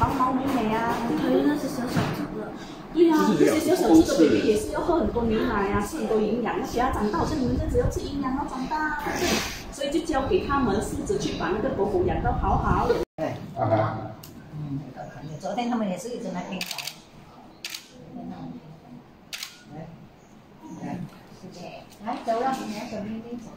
毛毛美美啊。对，那些小小只的。对呀、这些小小只的 baby 也是要喝很多牛奶呀、吃很多营养，要给它长大。好像你们这只要吃营养，要长大。所以就交给他们试着去把那个狗狗养到好好。对，啊哈，嗯，昨天他们也是一直在拼房。来，来，来，走了，你来小，你你走。